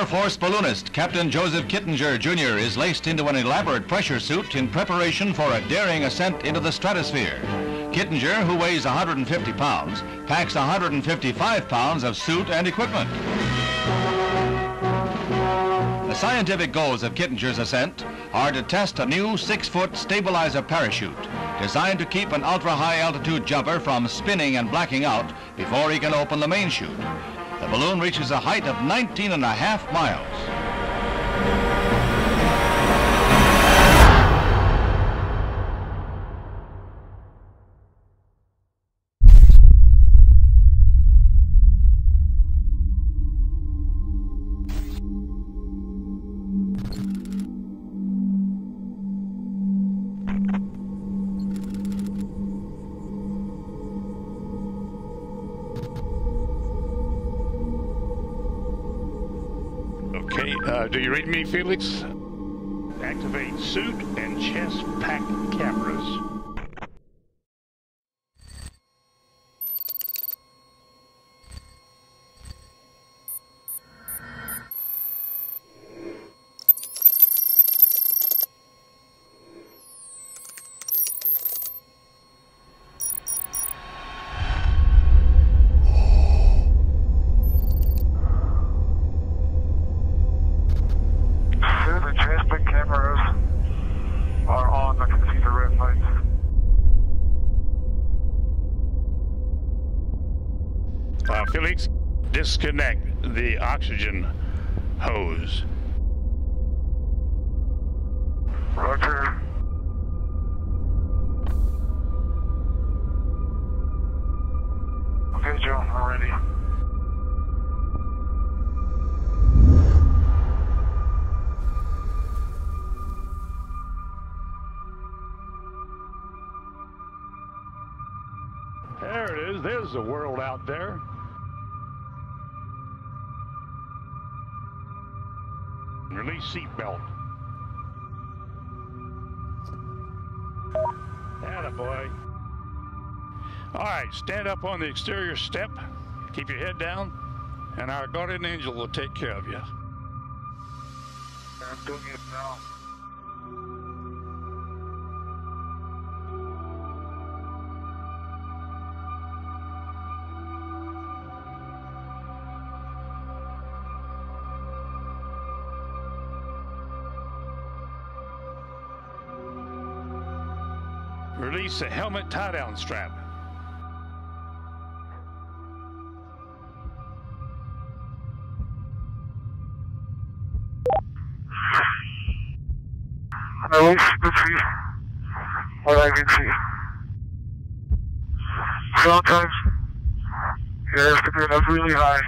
Air Force balloonist Captain Joseph Kittinger Jr. is laced into an elaborate pressure suit in preparation for a daring ascent into the stratosphere. Kittinger, who weighs 150 pounds, packs 155 pounds of suit and equipment. The scientific goals of Kittinger's ascent are to test a new six-foot stabilizer parachute designed to keep an ultra-high altitude jumper from spinning and blacking out before he can open the main chute. The balloon reaches a height of 19 and a half miles. Uh, do you read me, Felix? Activate suit and chest pack cameras. Sir, the transmit cameras are on. I can see the red lights. Uh, Felix, disconnect the oxygen hose. Roger. Okay, Joe, I'm ready. There it is. There's the world out there. Release seatbelt. Attaboy. All right, stand up on the exterior step. Keep your head down, and our guardian angel will take care of you. I'm doing it now. Release the helmet tie-down strap. Release the tree. What I can see. Sometimes you have to get up really high.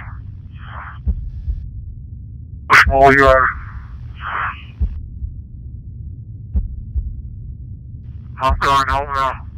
The smaller you are. I'm going home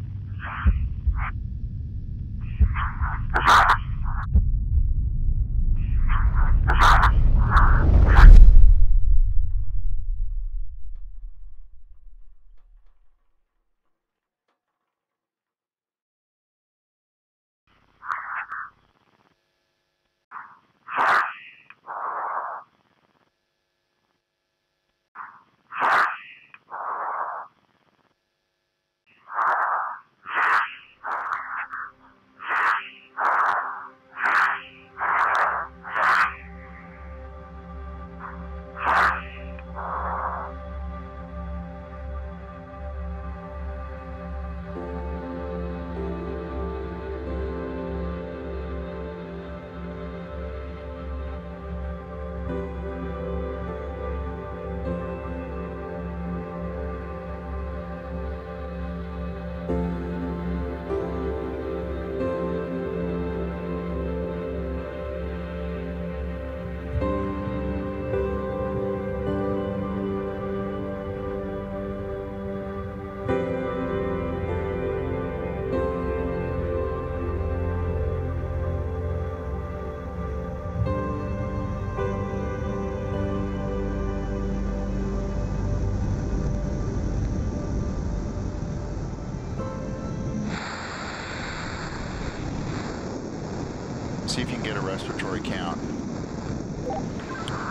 if you can get a respiratory count.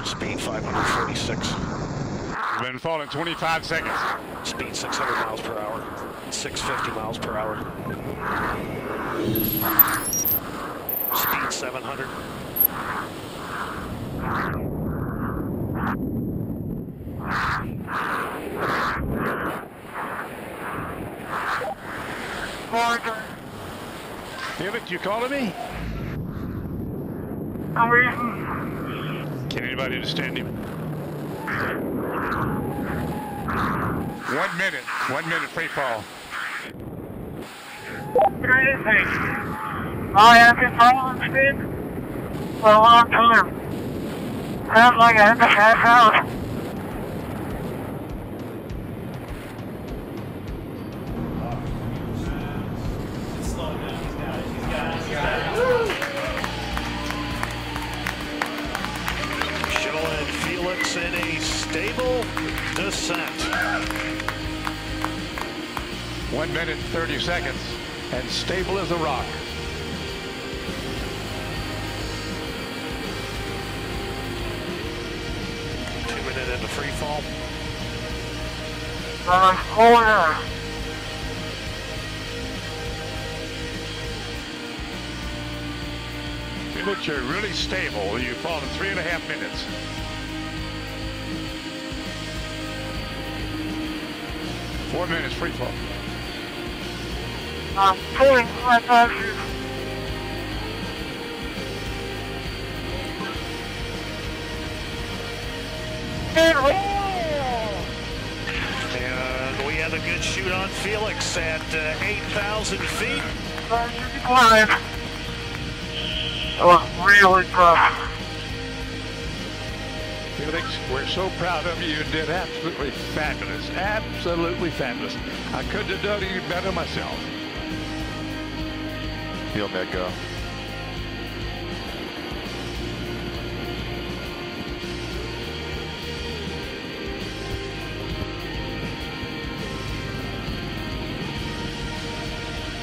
Speed 546. Been falling 25 seconds. Speed 600 miles per hour. 650 miles per hour. Speed 700. Roger. Felix, you calling me? I'm reading. Can anybody understand him? One minute. One minute free fall. Crazy. I have been following Steve for a long time. Sounds like I have to pass out. Felix in a stable descent. One minute, 30 seconds, and stable as a rock. Two minute into free fall. I'm pulling out. You're really stable. You've fallen three and a half minutes. Four minutes free fall. I'm pulling my parachute. And And we had a good chute on Felix at uh, 8,000 feet. we climb. That was really tough. Felix, we're so proud of you. You did absolutely fabulous. Absolutely fabulous. I couldn't have done any better myself. He'll let go.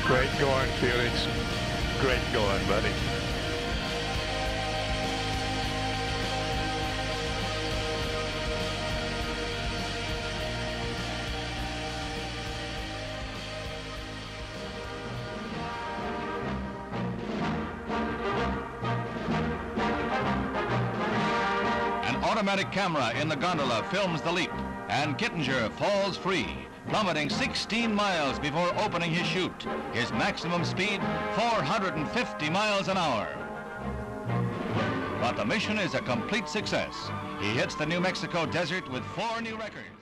Great going, Felix. Great going, buddy. Automatic camera in the gondola films the leap, and Kittinger falls free, plummeting 16 miles before opening his chute. His maximum speed, 450 miles an hour. But the mission is a complete success. He hits the New Mexico desert with four new records.